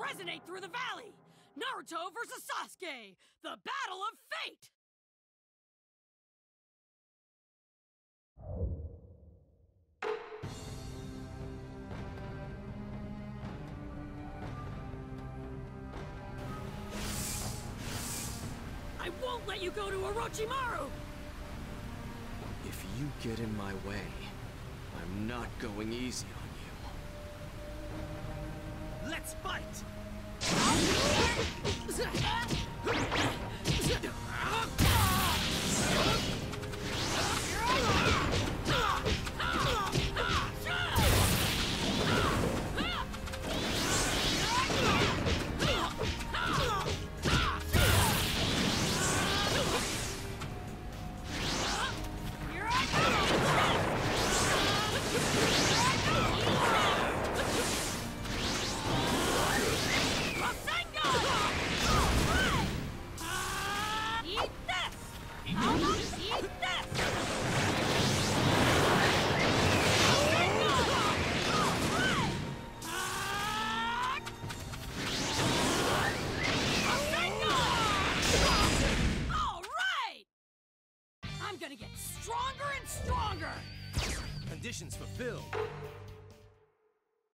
resonate through the valley! Naruto versus Sasuke! The battle of fate! I won't let you go to Orochimaru! If you get in my way, I'm not going easy on you. Let's fight! I'm gonna get stronger and stronger! Conditions fulfilled.